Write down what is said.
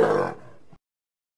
Yeah.